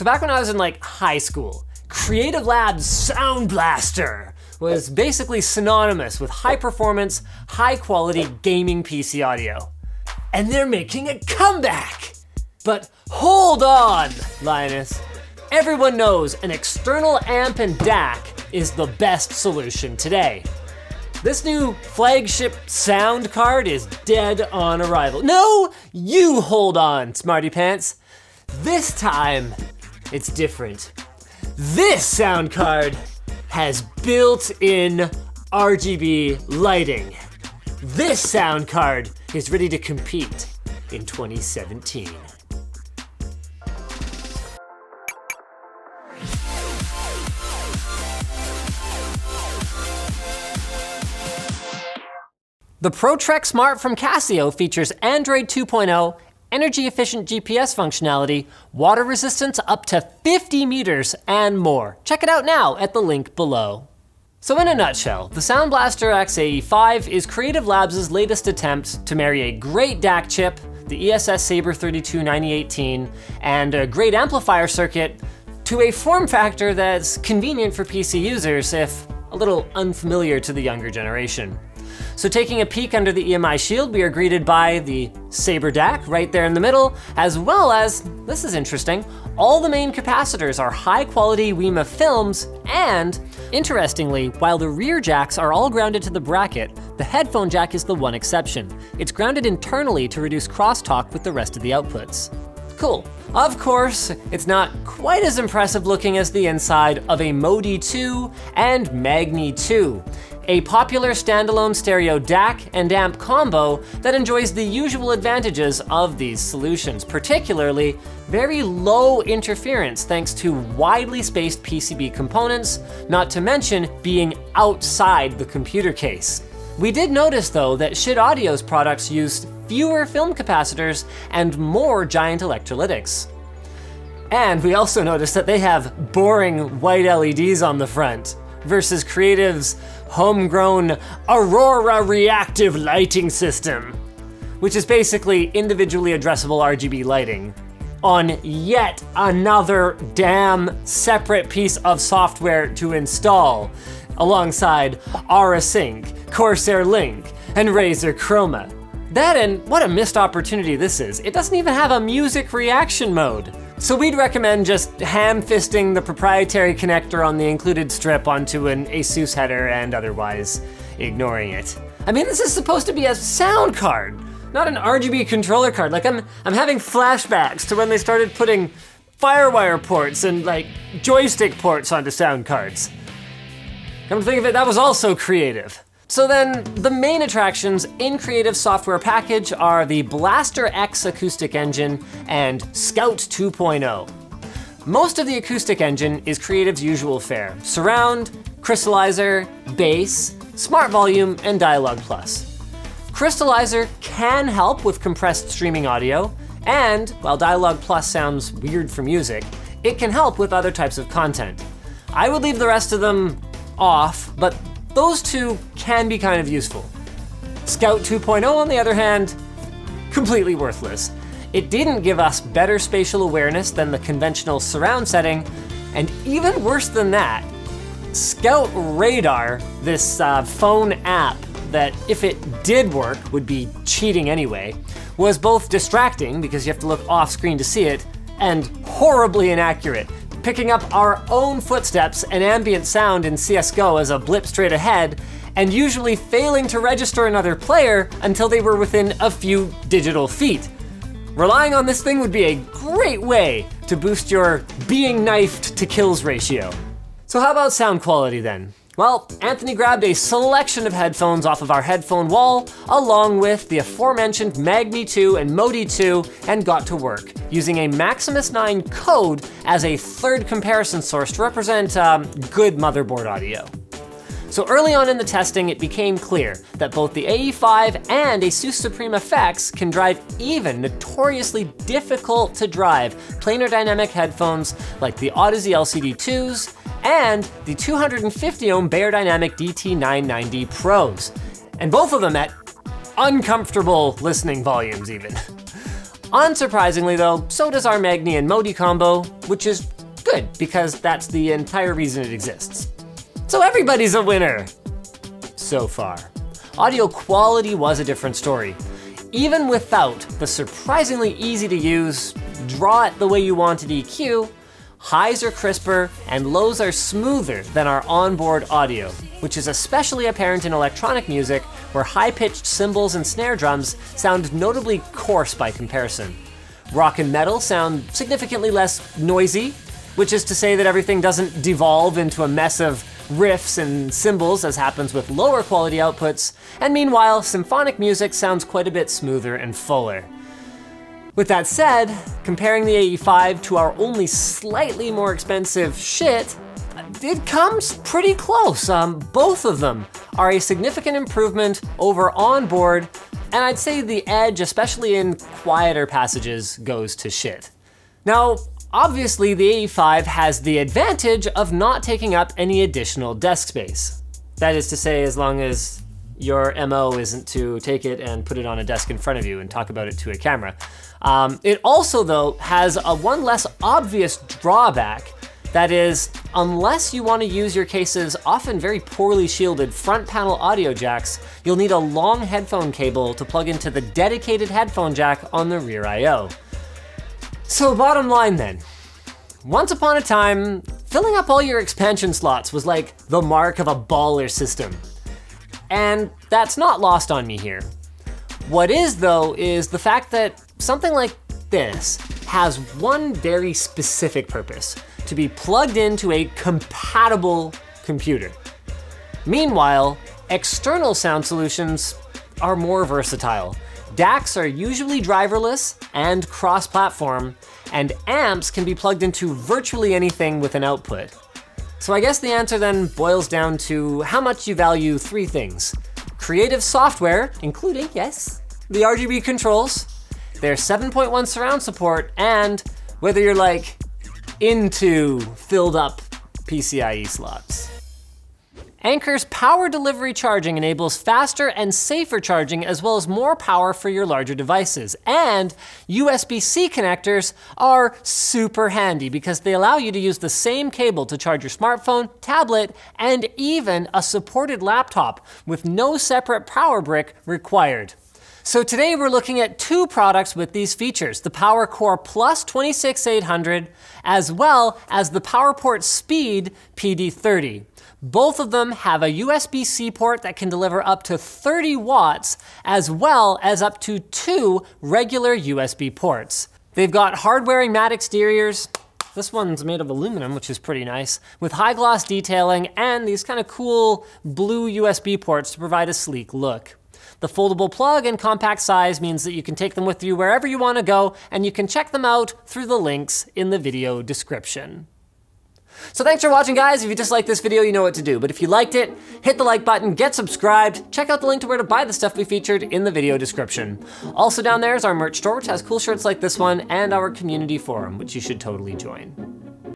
So back when I was in like high school, Creative Labs Sound Blaster was basically synonymous with high performance, high quality gaming PC audio. And they're making a comeback! But hold on, Linus. Everyone knows an external amp and DAC is the best solution today. This new flagship sound card is dead on arrival. No, you hold on, Smarty Pants. This time, it's different. This sound card has built-in RGB lighting. This sound card is ready to compete in 2017. The ProTrek Smart from Casio features Android 2.0, energy efficient GPS functionality, water resistance up to 50 meters, and more. Check it out now at the link below. So in a nutshell, the Sound BlasterX AE-5 is Creative Labs' latest attempt to marry a great DAC chip, the ESS Sabre 32 9018, and a great amplifier circuit to a form factor that's convenient for PC users if a little unfamiliar to the younger generation. So taking a peek under the EMI shield, we are greeted by the Sabre DAC right there in the middle, as well as, this is interesting, all the main capacitors are high quality WIMA films, and interestingly, while the rear jacks are all grounded to the bracket, the headphone jack is the one exception. It's grounded internally to reduce crosstalk with the rest of the outputs. Cool. Of course, it's not quite as impressive looking as the inside of a Modi 2 and Magni 2 a popular standalone stereo DAC and amp combo that enjoys the usual advantages of these solutions, particularly very low interference thanks to widely spaced PCB components, not to mention being outside the computer case. We did notice though that Schiit Audio's products used fewer film capacitors and more giant electrolytics. And we also noticed that they have boring white LEDs on the front versus Creative's homegrown Aurora reactive lighting system, which is basically individually addressable RGB lighting on yet another damn separate piece of software to install, alongside Aura Sync, Corsair Link, and Razer Chroma. That and what a missed opportunity this is. It doesn't even have a music reaction mode. So we'd recommend just ham-fisting the proprietary connector on the included strip onto an ASUS header and otherwise ignoring it. I mean, this is supposed to be a sound card, not an RGB controller card. Like I'm, I'm having flashbacks to when they started putting FireWire ports and like joystick ports onto sound cards. Come to think of it, that was also creative. So then, the main attractions in Creative Software Package are the BlasterX acoustic engine and Scout 2.0. Most of the acoustic engine is Creative's usual fare, surround, crystallizer, bass, smart volume, and Dialog Plus. Crystallizer can help with compressed streaming audio, and while Dialog Plus sounds weird for music, it can help with other types of content. I would leave the rest of them off, but those two can be kind of useful. Scout 2.0, on the other hand, completely worthless. It didn't give us better spatial awareness than the conventional surround setting, and even worse than that, Scout Radar, this uh, phone app that if it did work would be cheating anyway, was both distracting because you have to look off screen to see it, and horribly inaccurate picking up our own footsteps and ambient sound in CSGO as a blip straight ahead, and usually failing to register another player until they were within a few digital feet. Relying on this thing would be a great way to boost your being knifed to kills ratio. So how about sound quality then? Well, Anthony grabbed a selection of headphones off of our headphone wall, along with the aforementioned Magni 2 and Modi 2, and got to work, using a Maximus 9 code as a third comparison source to represent um, good motherboard audio. So early on in the testing, it became clear that both the AE5 and ASUS SupremeFX can drive even notoriously difficult to drive planar dynamic headphones like the Audeze LCD2s and the 250 ohm Beyerdynamic DT990 Pros. And both of them at uncomfortable listening volumes even. Unsurprisingly though, so does our Magni and Modi combo, which is good because that's the entire reason it exists. So everybody's a winner, so far. Audio quality was a different story. Even without the surprisingly easy to use, draw it the way you wanted EQ, highs are crisper and lows are smoother than our onboard audio, which is especially apparent in electronic music where high-pitched cymbals and snare drums sound notably coarse by comparison. Rock and metal sound significantly less noisy, which is to say that everything doesn't devolve into a mess of riffs and cymbals as happens with lower quality outputs, and meanwhile, symphonic music sounds quite a bit smoother and fuller. With that said, comparing the AE5 to our only slightly more expensive Schiit, it comes pretty close. Um, both of them are a significant improvement over onboard, and I'd say the edge, especially in quieter passages, goes to Schiit. Now, obviously the AE5 has the advantage of not taking up any additional desk space. That is to say, as long as your MO isn't to take it and put it on a desk in front of you and talk about it to a camera. Um, it also, though, has a one less obvious drawback. That is, unless you want to use your case's often very poorly shielded front panel audio jacks, you'll need a long headphone cable to plug into the dedicated headphone jack on the rear I.O. So bottom line then, once upon a time, filling up all your expansion slots was like the mark of a baller system. And that's not lost on me here. What is though, is the fact that something like this has one very specific purpose, to be plugged into a compatible computer. Meanwhile, external sound solutions are more versatile. DACs are usually driverless and cross-platform, and amps can be plugged into virtually anything with an output. So I guess the answer then boils down to how much you value three things. Creative software, including, yes, the RGB controls, their 7.1 surround support, and whether you're like into filled up PCIe slots. Anker's power delivery charging enables faster and safer charging as well as more power for your larger devices. And USB-C connectors are super handy because they allow you to use the same cable to charge your smartphone, tablet, and even a supported laptop with no separate power brick required. So today we're looking at two products with these features, the PowerCore Plus 26800 as well as the PowerPort Speed PD30. Both of them have a USB-C port that can deliver up to 30 watts, as well as up to two regular USB ports. They've got hard-wearing matte exteriors, this one's made of aluminum, which is pretty nice, with high gloss detailing and these kind of cool blue USB ports to provide a sleek look. The foldable plug and compact size means that you can take them with you wherever you want to go, and you can check them out through the links in the video description. So thanks for watching guys. If you disliked this video, you know what to do. But if you liked it, hit the like button, get subscribed, check out the link to where to buy the stuff we featured in the video description. Also down there is our merch store, which has cool shirts like this one, and our community forum, which you should totally join.